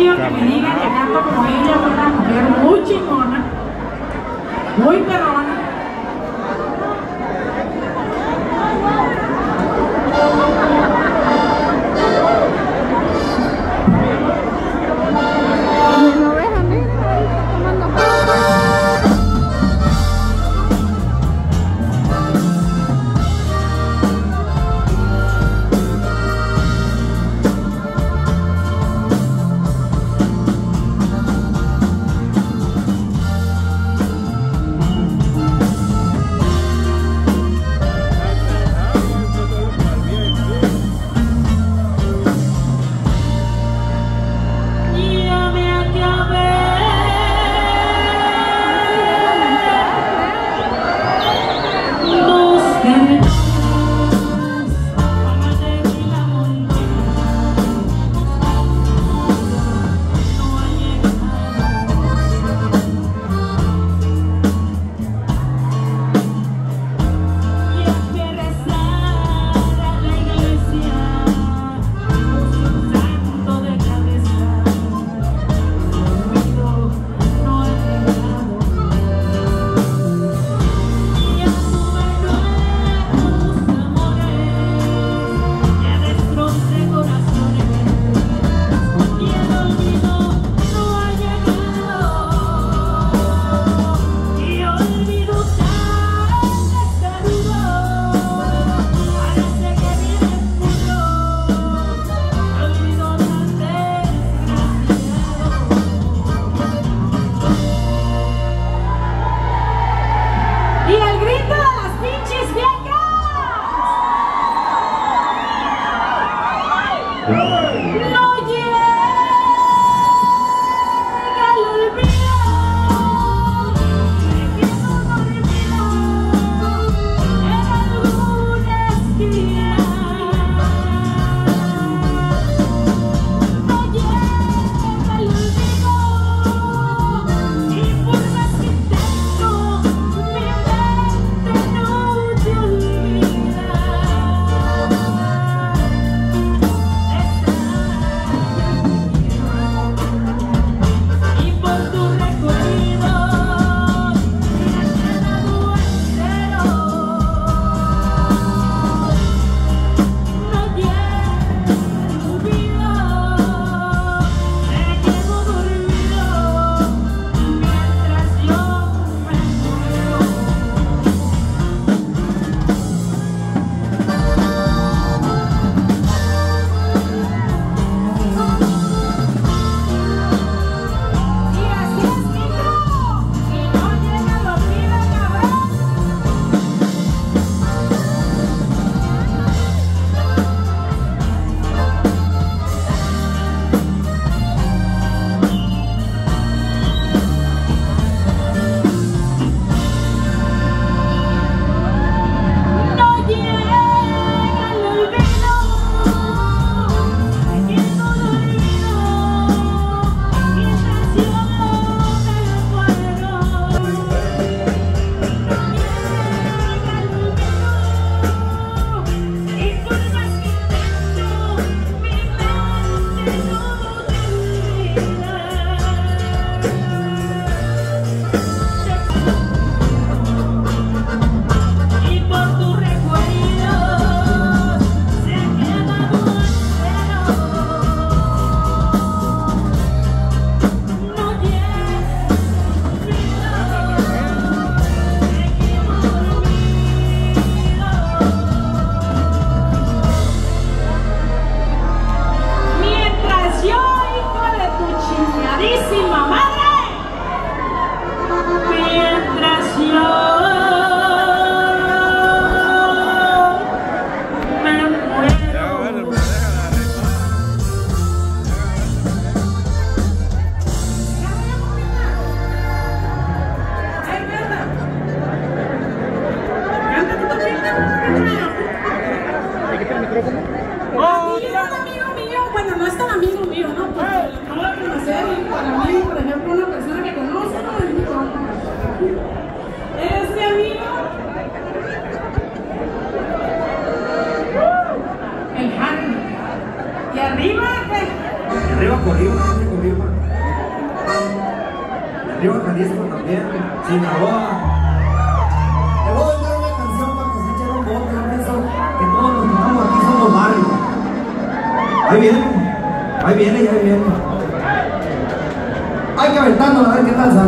que me digan que canto como ella, una mujer muy chingona, muy perrona Arriba Jalisco también, Sinaloa. Te voy a dar una canción para que se echen un bote. Yo pienso que todos los que estamos aquí somos barrio. Ahí viene, ahí viene, ahí viene. Hay que aventándola a ver qué tal sale.